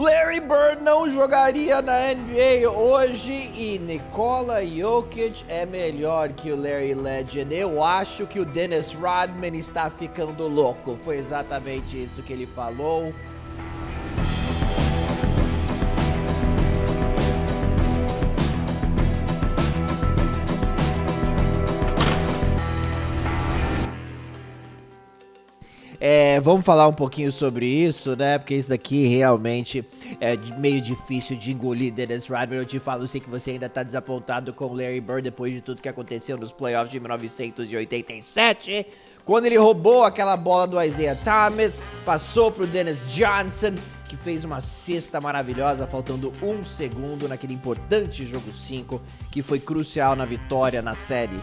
Larry Bird não jogaria na NBA hoje e Nikola Jokic é melhor que o Larry Legend. Eu acho que o Dennis Rodman está ficando louco. Foi exatamente isso que ele falou. É, vamos falar um pouquinho sobre isso, né? Porque isso daqui realmente é meio difícil de engolir, Dennis Rodman. Eu te falo, sei que você ainda tá desapontado com o Larry Bird depois de tudo que aconteceu nos playoffs de 1987. Quando ele roubou aquela bola do Isaiah Thomas, passou pro Dennis Johnson, que fez uma cesta maravilhosa, faltando um segundo naquele importante jogo 5, que foi crucial na vitória na série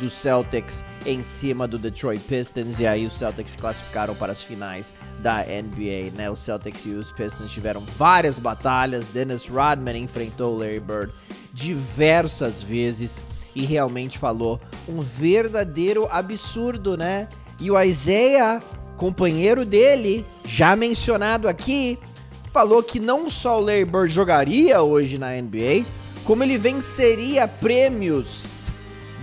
do Celtics em cima do Detroit Pistons e aí os Celtics classificaram para as finais da NBA, né? Os Celtics e os Pistons tiveram várias batalhas. Dennis Rodman enfrentou Larry Bird diversas vezes e realmente falou um verdadeiro absurdo, né? E o Isaiah, companheiro dele, já mencionado aqui, falou que não só o Larry Bird jogaria hoje na NBA, como ele venceria prêmios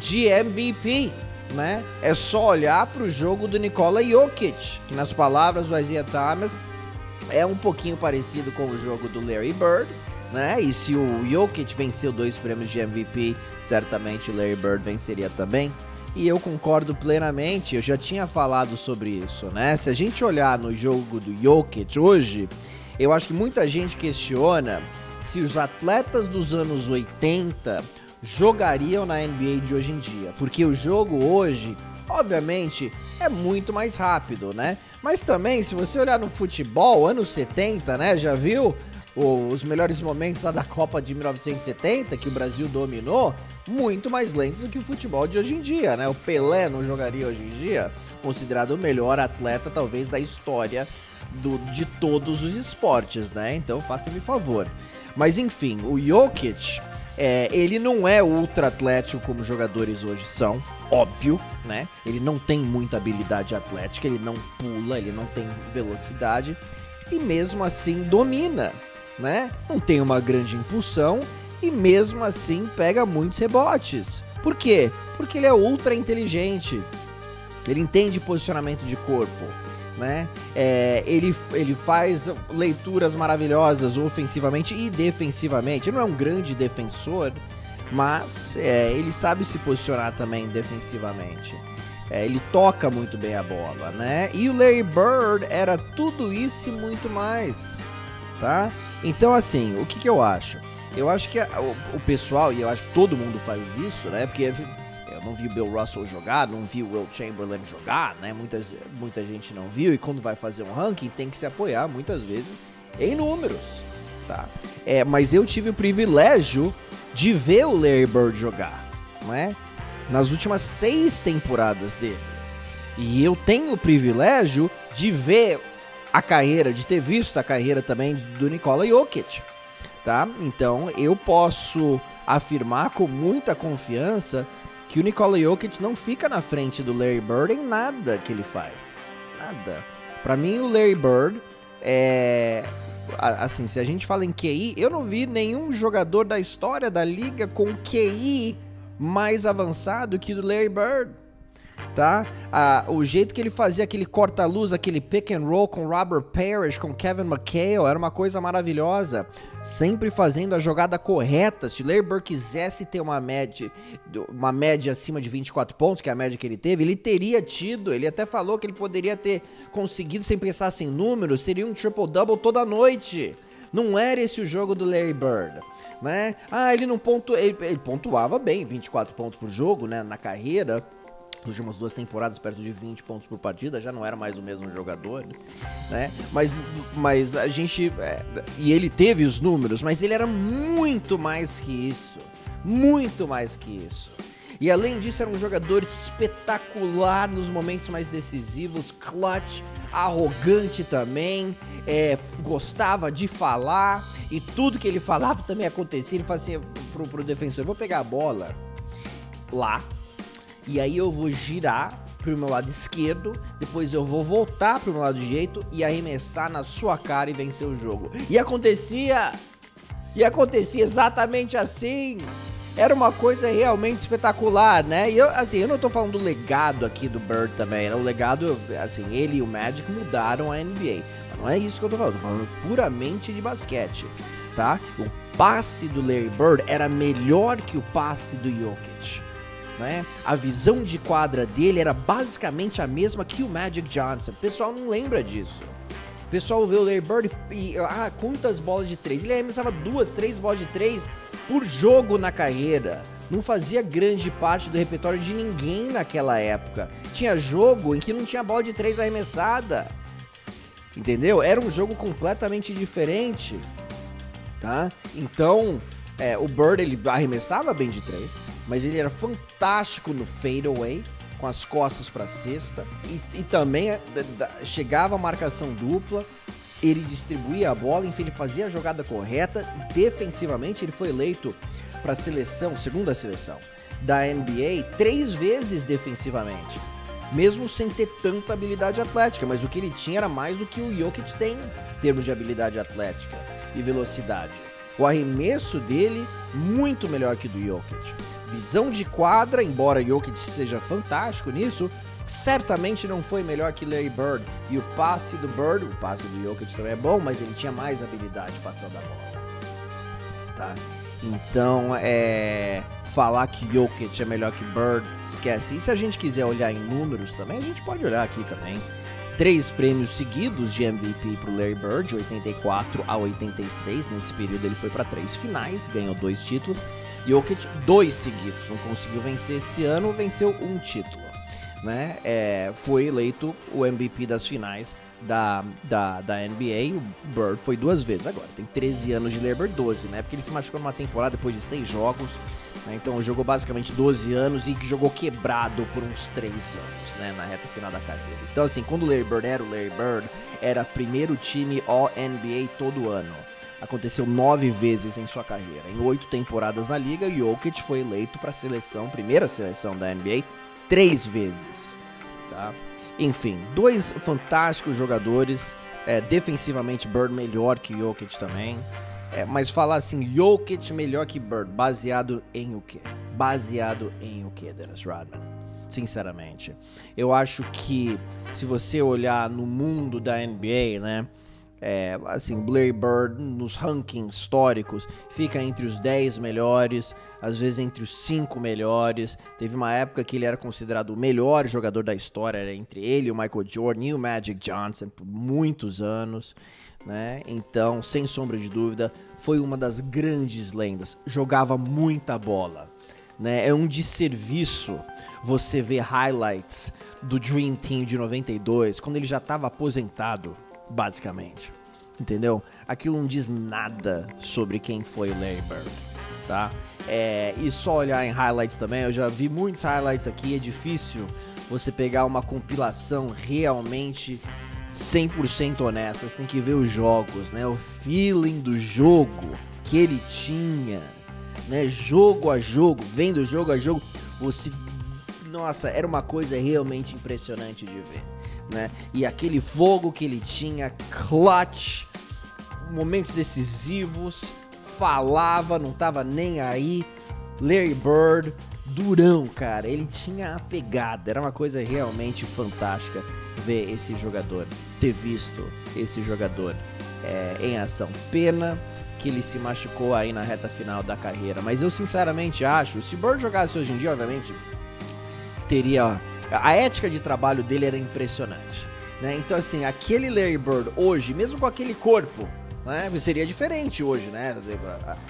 de MVP, né? É só olhar para o jogo do Nikola Jokic, que nas palavras do Isaiah Thomas é um pouquinho parecido com o jogo do Larry Bird, né? E se o Jokic venceu dois prêmios de MVP, certamente o Larry Bird venceria também. E eu concordo plenamente, eu já tinha falado sobre isso, né? Se a gente olhar no jogo do Jokic hoje, eu acho que muita gente questiona se os atletas dos anos 80 jogariam na NBA de hoje em dia. Porque o jogo hoje, obviamente, é muito mais rápido, né? Mas também, se você olhar no futebol, anos 70, né? Já viu os melhores momentos lá da Copa de 1970, que o Brasil dominou? Muito mais lento do que o futebol de hoje em dia, né? O Pelé não jogaria hoje em dia, considerado o melhor atleta, talvez, da história do, de todos os esportes, né? Então faça-me favor. Mas enfim, o Jokic é, ele não é ultra atlético como jogadores hoje são, óbvio, né? Ele não tem muita habilidade atlética, ele não pula, ele não tem velocidade e mesmo assim domina, né? Não tem uma grande impulsão e mesmo assim pega muitos rebotes. Por quê? Porque ele é ultra inteligente. Ele entende posicionamento de corpo né? É, ele, ele faz leituras maravilhosas ofensivamente e defensivamente. Ele não é um grande defensor, mas é, ele sabe se posicionar também defensivamente. É, ele toca muito bem a bola, né? E o Larry Bird era tudo isso e muito mais, tá? Então, assim, o que, que eu acho? Eu acho que a, o, o pessoal, e eu acho que todo mundo faz isso, né? Porque não vi o Bill Russell jogar, não vi o Will Chamberlain jogar, né? Muitas, muita gente não viu e quando vai fazer um ranking tem que se apoiar muitas vezes em números, tá? É, mas eu tive o privilégio de ver o Larry Bird jogar, não é? Nas últimas seis temporadas dele. E eu tenho o privilégio de ver a carreira, de ter visto a carreira também do Nikola Jokic, tá? Então eu posso afirmar com muita confiança que o Nikola Jokic não fica na frente do Larry Bird em nada que ele faz. Nada. Para mim, o Larry Bird é. Assim, se a gente fala em QI, eu não vi nenhum jogador da história da liga com QI mais avançado que o Larry Bird tá? Ah, o jeito que ele fazia aquele corta-luz, aquele pick and roll com Robert Parrish, com Kevin McHale, era uma coisa maravilhosa. Sempre fazendo a jogada correta. Se o Bird quisesse ter uma média, uma média acima de 24 pontos, que é a média que ele teve, ele teria tido. Ele até falou que ele poderia ter conseguido, sem pensar em números, seria um triple-double toda noite. Não era esse o jogo do Larry Bird, né? Ah, ele não pontu... ele, ele pontuava bem, 24 pontos por jogo, né, na carreira nas últimas duas temporadas perto de 20 pontos por partida, já não era mais o mesmo jogador, né? Mas, mas a gente. É, e ele teve os números, mas ele era muito mais que isso. Muito mais que isso. E além disso, era um jogador espetacular nos momentos mais decisivos, clutch, arrogante também, é, gostava de falar e tudo que ele falava também acontecia. Ele fazia pro, pro defensor: vou pegar a bola lá, e aí eu vou girar pro meu lado esquerdo, depois eu vou voltar pro meu lado direito e arremessar na sua cara e vencer o jogo. E acontecia! E acontecia exatamente assim! Era uma coisa realmente espetacular, né? E eu, assim, eu não tô falando do legado aqui do Bird também, né? O legado, assim, ele e o Magic mudaram a NBA. Mas não é isso que eu tô falando, eu tô falando puramente de basquete, tá? O passe do Larry Bird era melhor que o passe do Jokic né? A visão de quadra dele era basicamente a mesma que o Magic Johnson. O pessoal não lembra disso. O pessoal vê o Larry Bird e, ah, quantas bolas de três? Ele arremessava duas, três bolas de três por jogo na carreira. Não fazia grande parte do repertório de ninguém naquela época. Tinha jogo em que não tinha bola de três arremessada. Entendeu? Era um jogo completamente diferente, tá? Então, é, o Bird ele arremessava bem de três, mas ele era fantástico no fadeaway, com as costas para cesta, e, e também é, chegava a marcação dupla, ele distribuía a bola, enfim, ele fazia a jogada correta, defensivamente ele foi eleito para a seleção, segunda seleção da NBA, três vezes defensivamente. Mesmo sem ter tanta habilidade atlética, mas o que ele tinha era mais do que o Jokic tem em termos de habilidade atlética e velocidade. O arremesso dele muito melhor que do Jokic. Visão de quadra, embora Jokic seja fantástico nisso, certamente não foi melhor que Larry Bird. E o passe do Bird, o passe do Jokic também é bom, mas ele tinha mais habilidade passando a bola. Tá? Então, é falar que Jokic é melhor que Bird, esquece. E se a gente quiser olhar em números também, a gente pode olhar aqui também três prêmios seguidos de MVP para o Larry Bird, de 84 a 86. Nesse período ele foi para três finais, ganhou dois títulos. Jokic, dois seguidos, não conseguiu vencer esse ano, venceu um título. Né? É, foi eleito o MVP das finais da, da, da NBA. O Bird foi duas vezes agora. Tem 13 anos de Bird, 12, né? Porque ele se machucou numa temporada depois de seis jogos. Né? Então jogou basicamente 12 anos e jogou quebrado por uns 3 anos, né? Na reta final da carreira. Então, assim, quando o Larry Bird era o Larry Bird, era primeiro time All-NBA todo ano. Aconteceu nove vezes em sua carreira. Em oito temporadas na liga, Jokic foi eleito para a seleção, primeira seleção da NBA, três vezes. Tá? Enfim, dois fantásticos jogadores. É, defensivamente, Bird melhor que Jokic também. É, mas falar assim, Jokic melhor que Bird, baseado em o quê? Baseado em o quê, Dennis Rodman? Sinceramente. Eu acho que se você olhar no mundo da NBA, né? É, assim, Blair Bird nos rankings históricos fica entre os 10 melhores, às vezes entre os 5 melhores. Teve uma época que ele era considerado o melhor jogador da história, era entre ele, o Michael Jordan e o Magic Johnson por muitos anos né? Então, sem sombra de dúvida, foi uma das grandes lendas. Jogava muita bola, né? É um desserviço você ver highlights do Dream Team de 92, quando ele já estava aposentado, basicamente. Entendeu? Aquilo não diz nada sobre quem foi Larry Bird, tá? É, e só olhar em highlights também, eu já vi muitos highlights aqui, é difícil você pegar uma compilação realmente 100% honesta, você tem que ver os jogos, né? O feeling do jogo que ele tinha, né? Jogo a jogo, vendo jogo a jogo, você nossa, era uma coisa realmente impressionante de ver, né? E aquele fogo que ele tinha, clutch, momentos decisivos, falava, não tava nem aí. Larry Bird, durão, cara, ele tinha a pegada, era uma coisa realmente fantástica ver esse jogador, ter visto esse jogador é, em ação. Pena que ele se machucou aí na reta final da carreira, mas eu sinceramente acho, se Bird jogasse hoje em dia, obviamente, teria. A ética de trabalho dele era impressionante. Né? Então, assim, aquele Larry Bird hoje, mesmo com aquele corpo, né? Seria diferente hoje, né?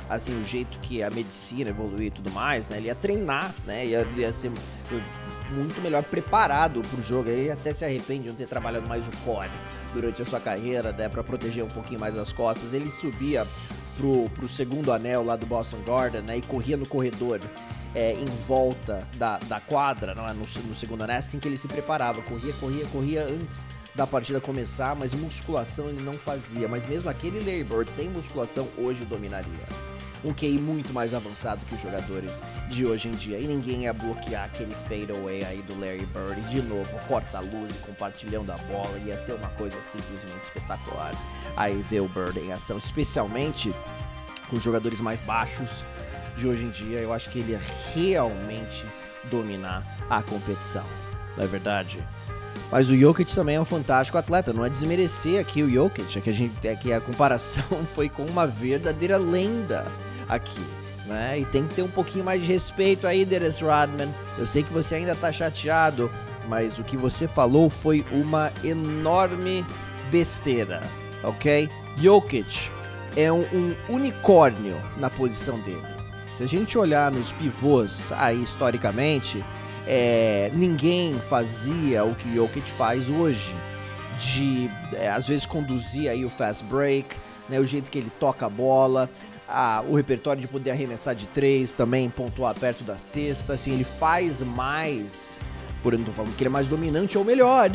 Assim, o jeito que a medicina evoluiu e tudo mais, né? Ele ia treinar, né? Ia, ia ser muito melhor preparado pro jogo. Ele até se arrepende de não ter trabalhado mais o core durante a sua carreira, né? Pra proteger um pouquinho mais as costas. Ele subia pro, pro segundo anel lá do Boston Garden, né? E corria no corredor. É, em volta da, da quadra, não, no, no segundo anel, assim que ele se preparava. Corria, corria, corria antes da partida começar, mas musculação ele não fazia. Mas mesmo aquele Larry Bird sem musculação hoje dominaria. um QI muito mais avançado que os jogadores de hoje em dia. E ninguém ia bloquear aquele fadeaway aí do Larry Bird. De novo, corta a luz e compartilhando a bola. Ia ser uma coisa simplesmente espetacular. Aí ver o Bird em ação, especialmente com os jogadores mais baixos de hoje em dia. Eu acho que ele ia realmente dominar a competição. Não é verdade? Mas o Jokic também é um fantástico atleta, não é desmerecer aqui o Jokic, é que a gente é que a comparação foi com uma verdadeira lenda aqui, né? E tem que ter um pouquinho mais de respeito aí, Dennis Rodman. Eu sei que você ainda tá chateado, mas o que você falou foi uma enorme besteira, ok? Jokic é um, um unicórnio na posição dele. Se a gente olhar nos pivôs aí historicamente, é, ninguém fazia o que o Jokic faz hoje, de é, às vezes conduzir aí o fast break, né, o jeito que ele toca a bola, a, o repertório de poder arremessar de três, também pontuar perto da cesta, assim, ele faz mais, por não tô falando que ele é mais dominante ou melhor,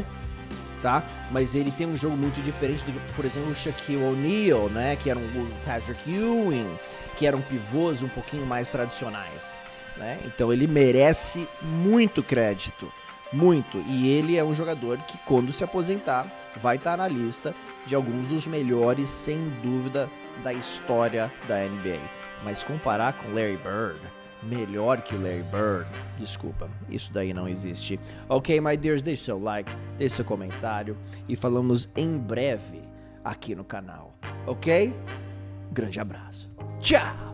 tá? Mas ele tem um jogo muito diferente do por exemplo, o Shaquille O'Neal, né, que era um, Patrick Ewing, que eram pivôs um pouquinho mais tradicionais né? Então ele merece muito crédito, muito. E ele é um jogador que quando se aposentar vai estar na lista de alguns dos melhores, sem dúvida, da história da NBA. Mas comparar com Larry Bird, melhor que o Larry Bird, desculpa, isso daí não existe. Ok, my dears, deixe seu like, deixe seu comentário e falamos em breve aqui no canal, ok? Grande abraço. Tchau!